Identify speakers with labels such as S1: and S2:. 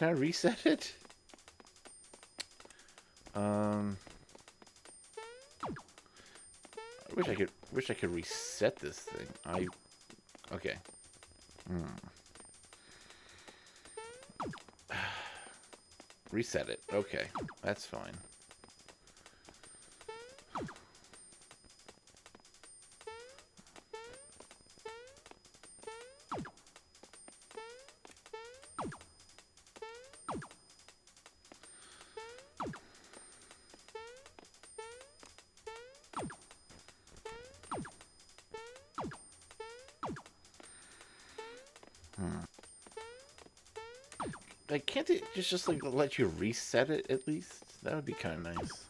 S1: Can I reset it? Um, I wish I could. Wish I could reset this thing. I. Okay. Hmm. Reset it. Okay, that's fine. Hmm. Like, can't it just, just like let you reset it at least? That would be kind of nice.